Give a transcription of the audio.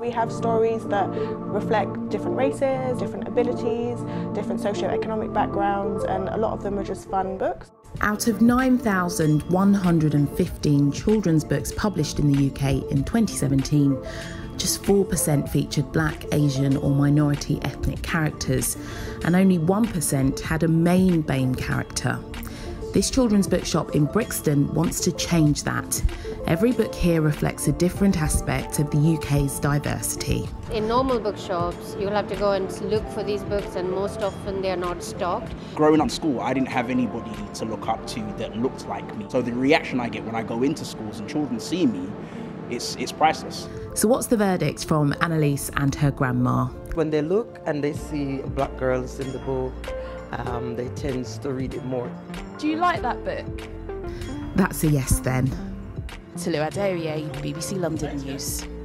We have stories that reflect different races, different abilities, different socio-economic backgrounds, and a lot of them are just fun books. Out of 9,115 children's books published in the UK in 2017, just 4% featured black, Asian, or minority ethnic characters, and only 1% had a main BAME character. This children's bookshop in Brixton wants to change that. Every book here reflects a different aspect of the UK's diversity. In normal bookshops, you'll have to go and look for these books, and most often they're not stocked. Growing up in school, I didn't have anybody to look up to that looked like me. So the reaction I get when I go into schools and children see me, it's, it's priceless. So, what's the verdict from Annalise and her grandma? When they look and they see black girls in the book, um, they tend to read it more. Do you like that book? That's a yes then. Tulu Adoye, BBC London News.